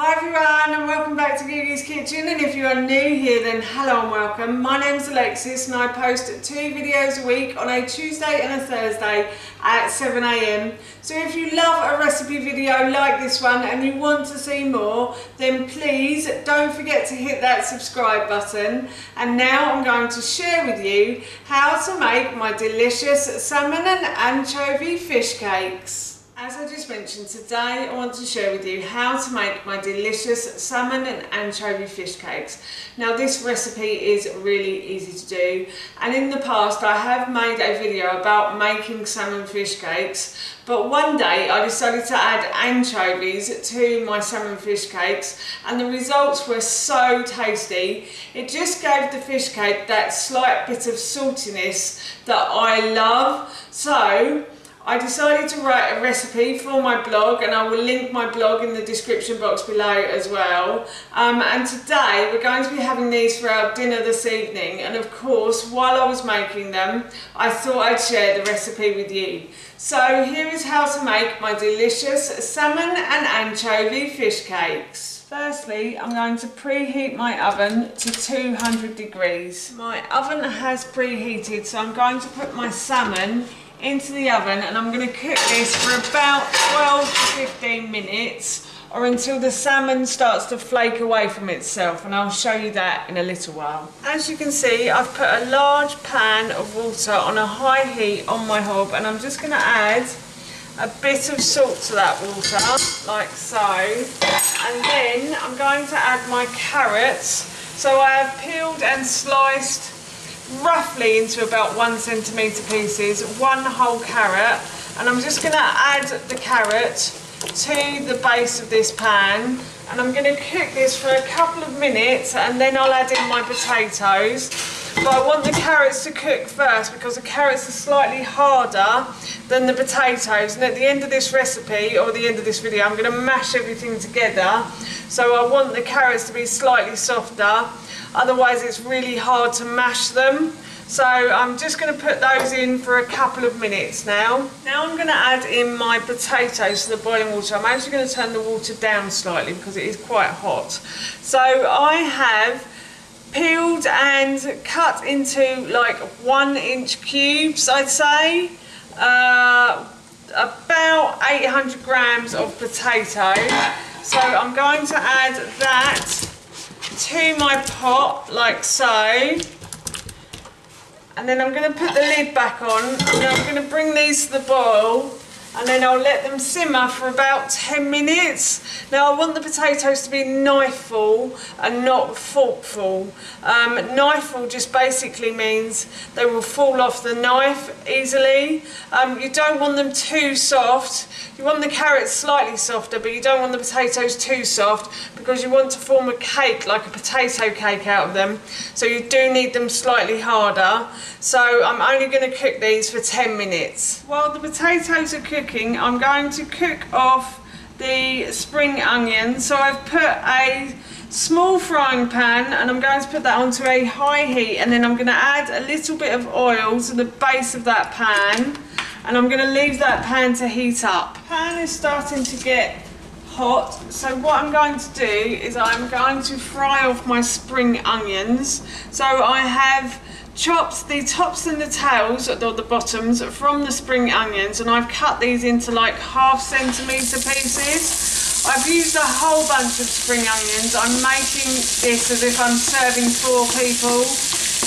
Hi everyone and welcome back to Googie's Kitchen and if you are new here then hello and welcome. My name is Alexis and I post two videos a week on a Tuesday and a Thursday at 7am. So if you love a recipe video like this one and you want to see more then please don't forget to hit that subscribe button and now I'm going to share with you how to make my delicious salmon and anchovy fish cakes. As I just mentioned, today I want to share with you how to make my delicious salmon and anchovy fish cakes. Now this recipe is really easy to do and in the past I have made a video about making salmon fish cakes but one day I decided to add anchovies to my salmon fish cakes and the results were so tasty. It just gave the fish cake that slight bit of saltiness that I love. So I decided to write a recipe for my blog and I will link my blog in the description box below as well. Um, and today we're going to be having these for our dinner this evening and of course while I was making them I thought I'd share the recipe with you. So here is how to make my delicious salmon and anchovy fish cakes. Firstly, I'm going to preheat my oven to 200 degrees. My oven has preheated, so I'm going to put my salmon into the oven and I'm going to cook this for about 12 to 15 minutes or until the salmon starts to flake away from itself and I'll show you that in a little while. As you can see I've put a large pan of water on a high heat on my hob and I'm just going to add a bit of salt to that water like so and then I'm going to add my carrots so I have peeled and sliced roughly into about one centimetre pieces, one whole carrot, and I'm just going to add the carrot to the base of this pan. And I'm going to cook this for a couple of minutes and then I'll add in my potatoes. But I want the carrots to cook first because the carrots are slightly harder than the potatoes. And at the end of this recipe or the end of this video I'm going to mash everything together. So I want the carrots to be slightly softer otherwise it's really hard to mash them. So I'm just going to put those in for a couple of minutes now. Now I'm going to add in my potatoes to the boiling water. I'm actually going to turn the water down slightly because it is quite hot. So I have peeled and cut into like one inch cubes I'd say. Uh, about 800 grams of potato. So I'm going to add that to my pot like so. And then I'm going to put the lid back on and I'm going to bring these to the boil and then I'll let them simmer for about 10 minutes. Now I want the potatoes to be knifeful and not forkful. Um, knifeful just basically means they will fall off the knife easily. Um, you don't want them too soft. You want the carrots slightly softer but you don't want the potatoes too soft because you want to form a cake like a potato cake out of them. So you do need them slightly harder. So I'm only going to cook these for 10 minutes. While the potatoes are cooking, I'm going to cook off the spring onions. So I've put a small frying pan and I'm going to put that onto a high heat and then I'm going to add a little bit of oil to the base of that pan and I'm going to leave that pan to heat up. Pan is starting to get hot so what I'm going to do is I'm going to fry off my spring onions. So I have chopped the tops and the tails, or the bottoms, from the spring onions and I've cut these into like half centimetre pieces. I've used a whole bunch of spring onions. I'm making this as if I'm serving four people.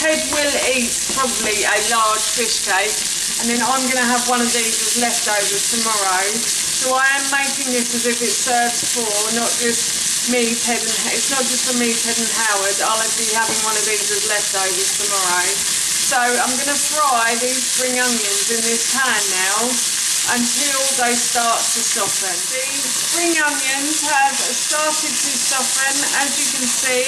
Ted will eat probably a large fish cake and then I'm going to have one of these as leftovers tomorrow. So I am making this as if it serves four, not just me, Ted and it's not just for me, Ted and Howard. I'll be having one of these as leftovers tomorrow. So I'm going to fry these spring onions in this pan now until they start to soften. The spring onions have started to soften as you can see.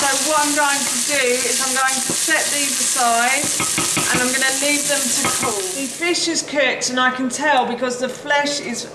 So what I'm going to do is I'm going to set these aside and I'm going to leave them to cool. The fish is cooked and I can tell because the flesh is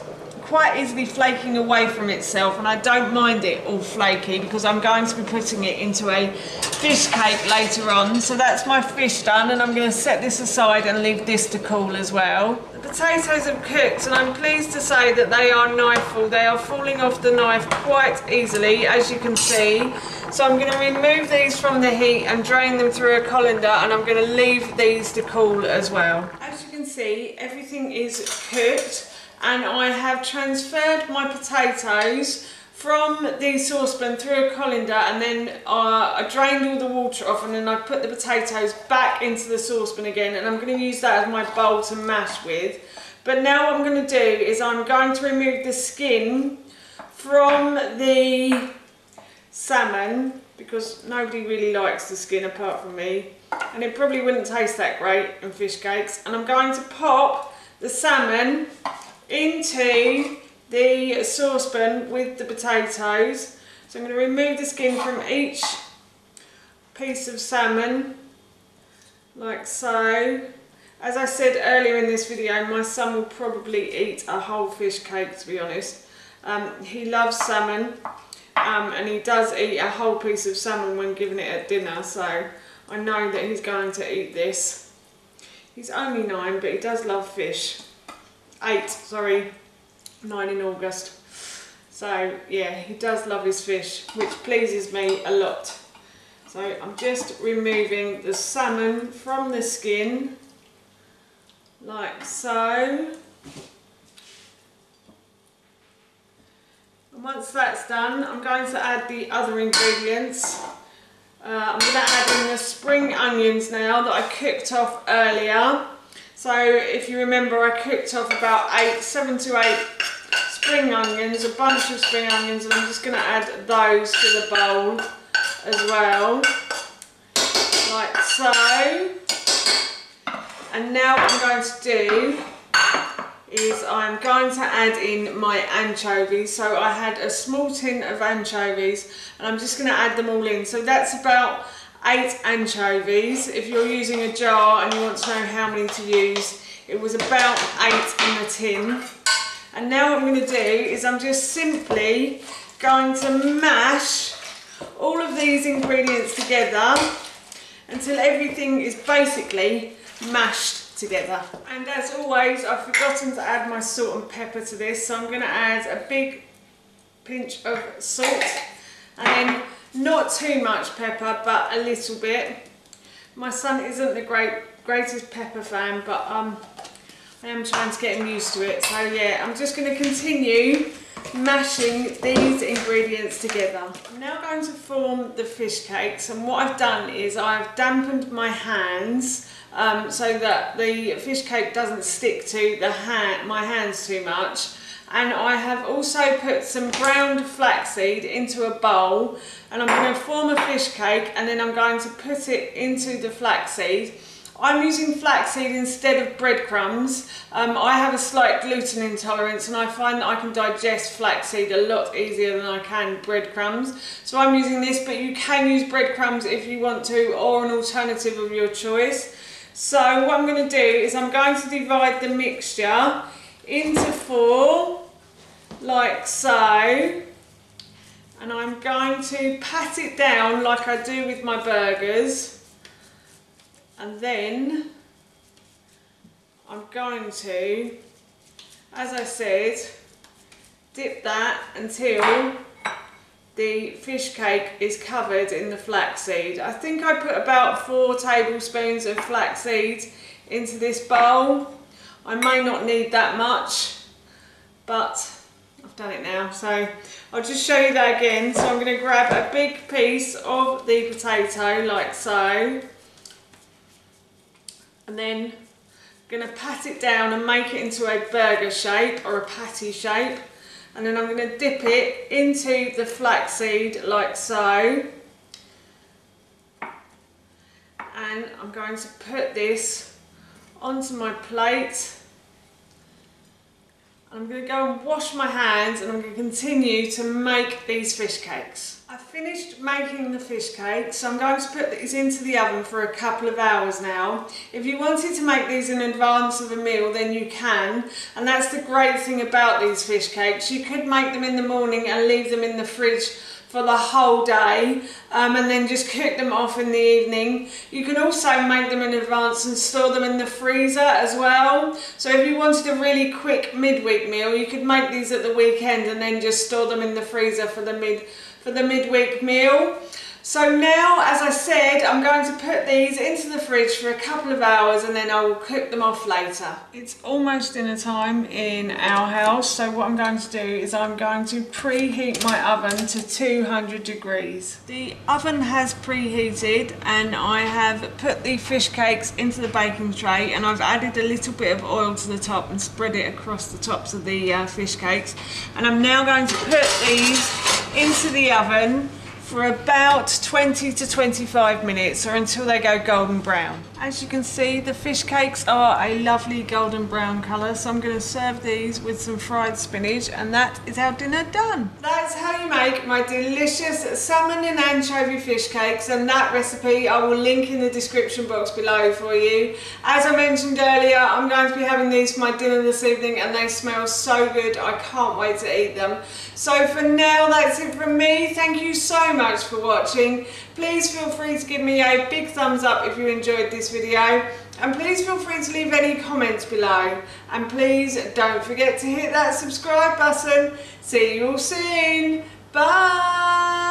quite easily flaking away from itself and I don't mind it all flaky because I'm going to be putting it into a fish cake later on. So that's my fish done and I'm going to set this aside and leave this to cool as well. The potatoes have cooked and I'm pleased to say that they are knifeful. They are falling off the knife quite easily as you can see. So I'm going to remove these from the heat and drain them through a colander and I'm going to leave these to cool as well. As you can see everything is cooked and I have transferred my potatoes from the saucepan through a colander and then uh, I drained all the water off and then I put the potatoes back into the saucepan again and I'm going to use that as my bowl to mash with. But now what I'm going to do is I'm going to remove the skin from the salmon because nobody really likes the skin apart from me and it probably wouldn't taste that great in fish cakes and I'm going to pop the salmon into the saucepan with the potatoes. So I'm going to remove the skin from each piece of salmon, like so. As I said earlier in this video, my son will probably eat a whole fish cake to be honest. Um, he loves salmon um, and he does eat a whole piece of salmon when given it at dinner so I know that he's going to eat this. He's only nine but he does love fish. Eight, sorry, nine in August. So yeah, he does love his fish, which pleases me a lot. So I'm just removing the salmon from the skin, like so. And once that's done, I'm going to add the other ingredients. Uh, I'm going to add in the spring onions now that I cooked off earlier. So if you remember, I cooked off about eight, seven to eight spring onions, a bunch of spring onions, and I'm just going to add those to the bowl as well, like so. And now what I'm going to do is I'm going to add in my anchovies. So I had a small tin of anchovies and I'm just going to add them all in. So that's about eight anchovies. If you're using a jar and you want to know how many to use, it was about eight in a tin. And now what I'm going to do is I'm just simply going to mash all of these ingredients together until everything is basically mashed together. And as always, I've forgotten to add my salt and pepper to this, so I'm going to add a big pinch of salt and then not too much pepper, but a little bit. My son isn't the great greatest pepper fan, but um, I am trying to get him used to it. So yeah, I'm just going to continue mashing these ingredients together. I'm now going to form the fish cakes and what I've done is I've dampened my hands um, so that the fish cake doesn't stick to the hand, my hands too much and I have also put some ground flaxseed into a bowl and I'm going to form a fish cake and then I'm going to put it into the flaxseed. I'm using flaxseed instead of breadcrumbs. Um, I have a slight gluten intolerance and I find that I can digest flaxseed a lot easier than I can breadcrumbs. So I'm using this but you can use breadcrumbs if you want to or an alternative of your choice. So what I'm going to do is I'm going to divide the mixture into four, like so. And I'm going to pat it down like I do with my burgers. And then I'm going to, as I said, dip that until the fish cake is covered in the flaxseed. I think I put about four tablespoons of flaxseed into this bowl I may not need that much, but I've done it now. So I'll just show you that again. So I'm going to grab a big piece of the potato like so. And then I'm going to pat it down and make it into a burger shape or a patty shape. And then I'm going to dip it into the flaxseed like so. And I'm going to put this onto my plate. I'm going to go and wash my hands and I'm going to continue to make these fish cakes. I finished making the fish cake, so I'm going to put these into the oven for a couple of hours now. If you wanted to make these in advance of a meal, then you can. And that's the great thing about these fish cakes. You could make them in the morning and leave them in the fridge for the whole day um, and then just cook them off in the evening. You can also make them in advance and store them in the freezer as well. So if you wanted a really quick midweek meal, you could make these at the weekend and then just store them in the freezer for the mid for the midweek meal. So now, as I said, I'm going to put these into the fridge for a couple of hours and then I will cook them off later. It's almost dinner time in our house, so what I'm going to do is I'm going to preheat my oven to 200 degrees. The oven has preheated and I have put the fish cakes into the baking tray and I've added a little bit of oil to the top and spread it across the tops of the uh, fish cakes. And I'm now going to put these into the oven for about 20 to 25 minutes or until they go golden brown. As you can see, the fish cakes are a lovely golden brown colour, so I'm going to serve these with some fried spinach, and that is our dinner done. That's how you make my delicious salmon and anchovy fish cakes, and that recipe I will link in the description box below for you. As I mentioned earlier, I'm going to be having these for my dinner this evening, and they smell so good. I can't wait to eat them. So for now, that's it from me. Thank you so much for watching. Please feel free to give me a big thumbs up if you enjoyed this video and please feel free to leave any comments below and please don't forget to hit that subscribe button. See you all soon. Bye.